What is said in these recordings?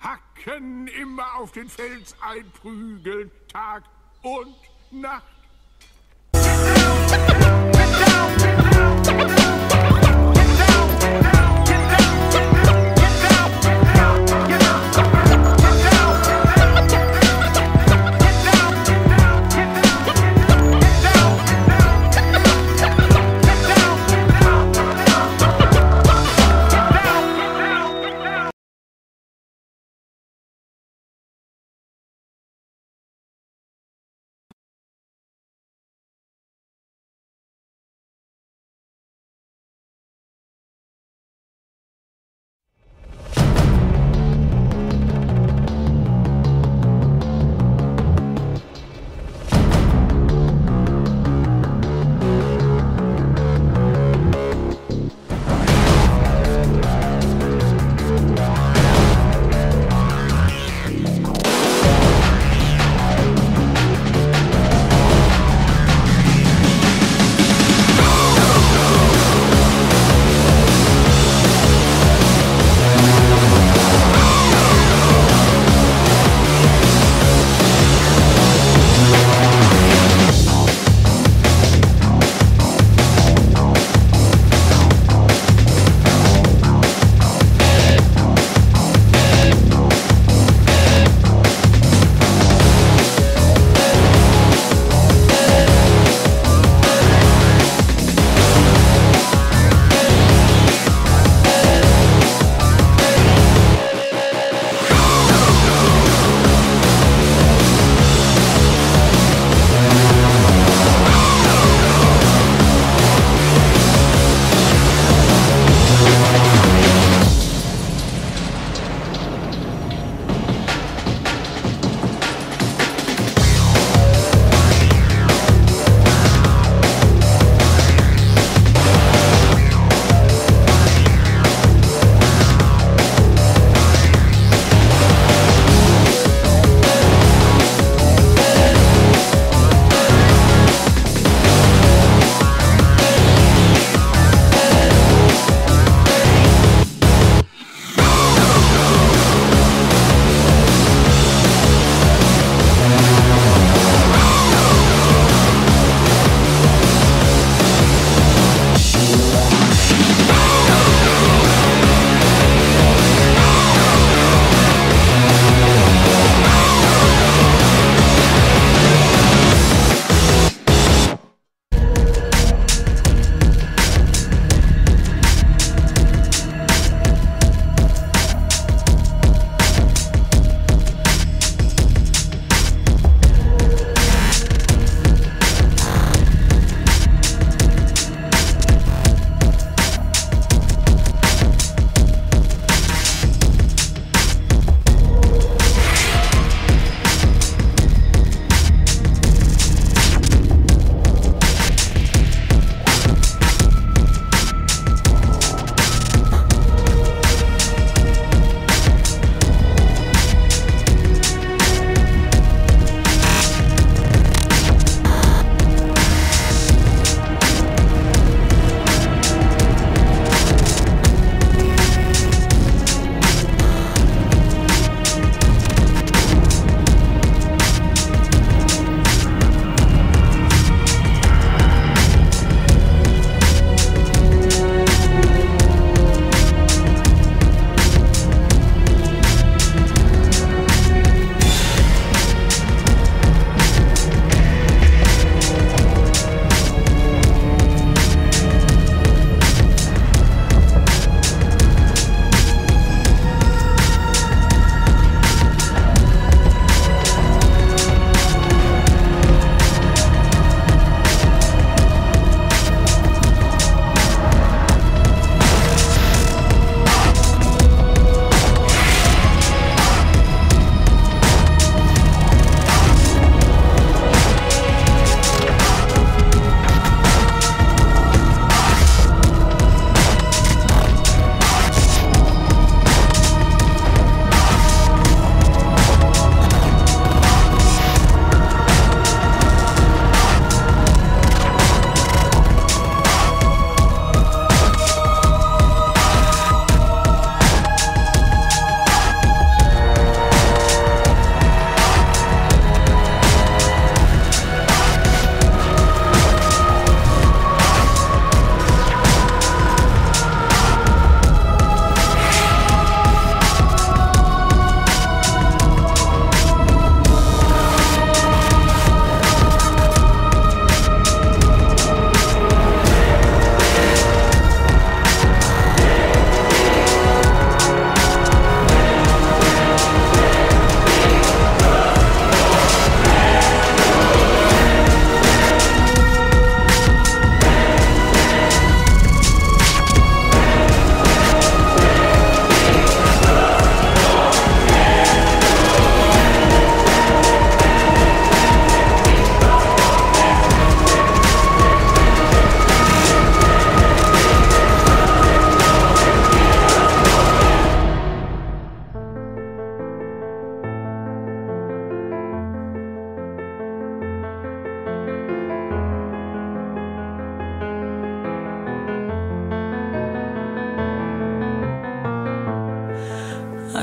Hacken immer auf den Fels einprügeln, Tag und Nacht.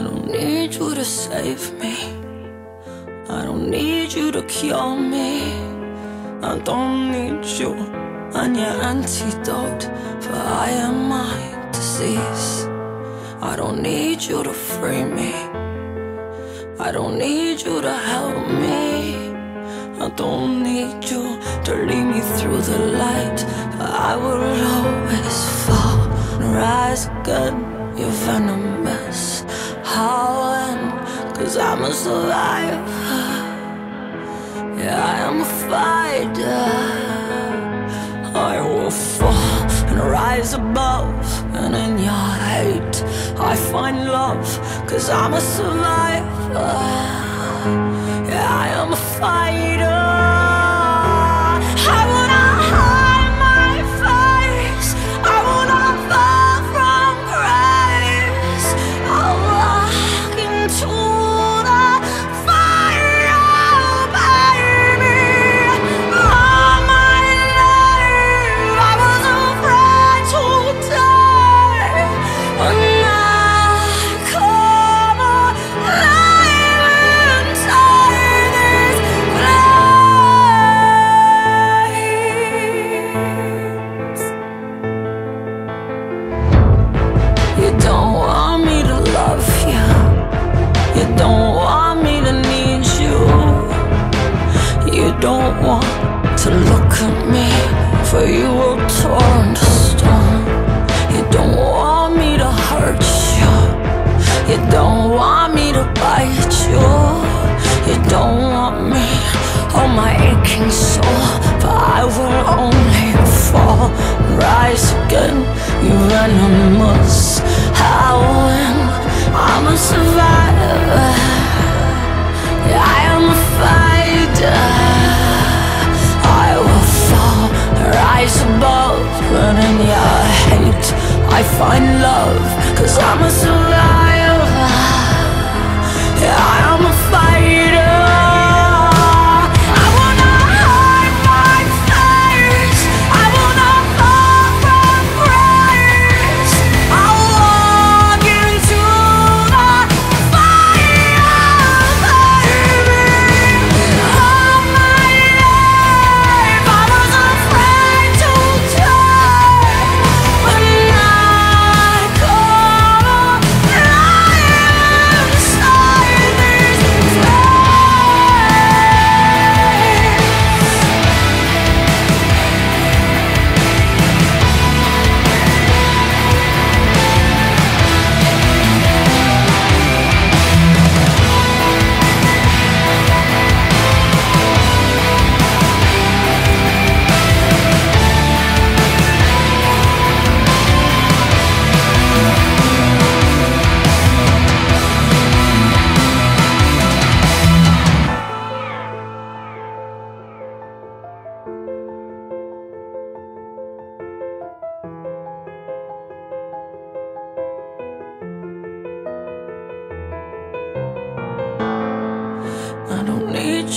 Need you to save me. I don't need you to cure me. I don't need you and your antidote, for I am my disease. I don't need you to free me. I don't need you to help me. I don't need you to lead me through the light. I will always fall and rise again. Venomous, howling, I'm a survivor. Yeah, I am a fighter. I will fall and rise above, and in your hate, I find love, cause I'm a survivor. Yeah, I am a fighter. Aching soul, for I will only fall, rise again. You venomous, howling. I'm a survivor. I am a fighter. I will fall, rise above, and in your hate, I find love, cause I'm a survivor.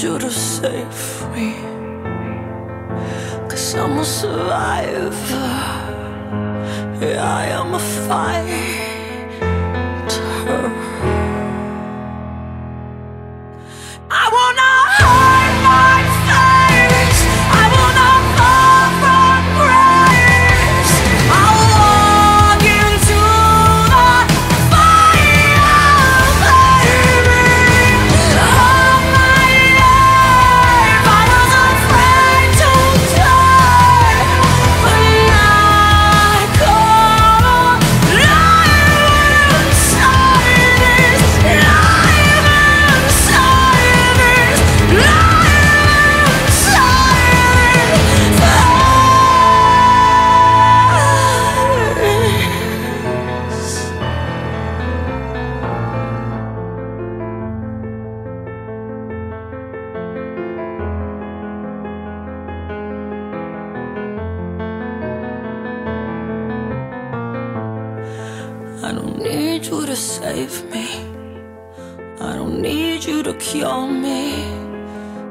You to save me. Cause I'm a survivor. Yeah, I am a fighter.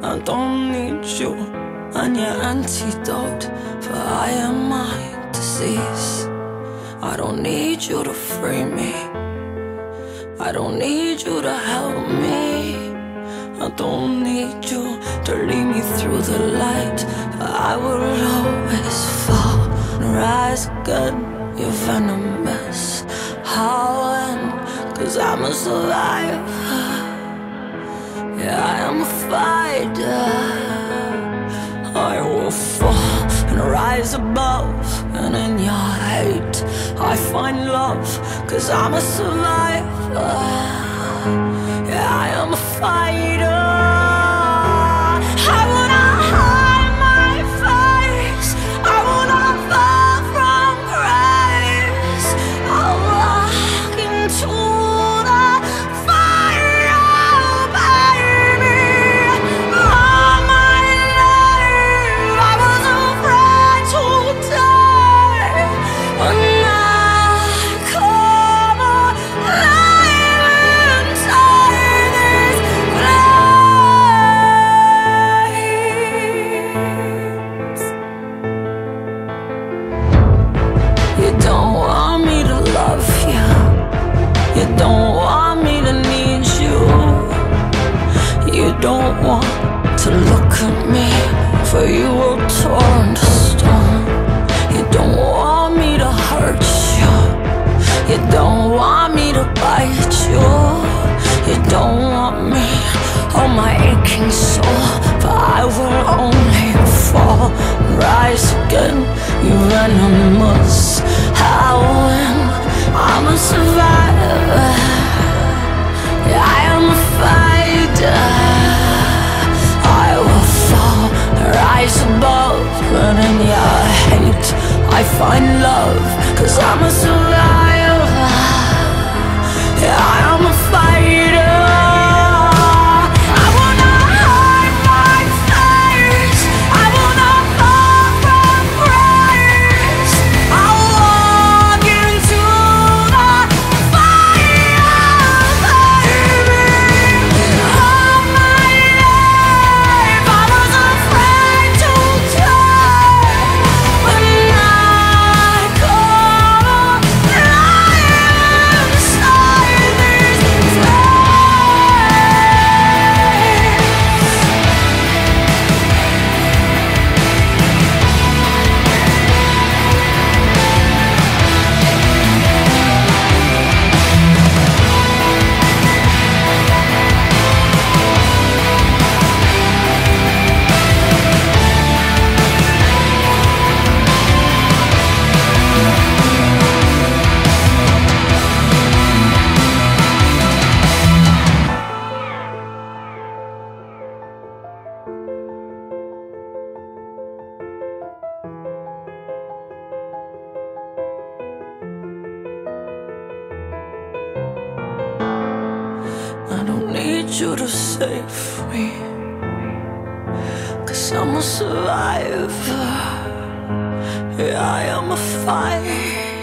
I don't need you and your antidote, for I am my disease. I don't need you to free me. I don't need you to help me. I don't need you to lead me through the light. I will always fall and rise again. You're venomous, howling, cause I'm a survivor. I am a fighter. I will fall and rise above, and in your hate, I find love, cause I'm a survivor. Yeah, I am a fighter. Don't want to look at me, for you were torn to stone. You don't want me to hurt you. You don't want me to bite you. You don't want me on my aching soul, for I will only fall, rise again. You venomous, howling. I'm a survivor. I find love, cause I'm a survivor. Yeah, I you to save me. Cause I'm a survivor. Yeah, I am a fighter.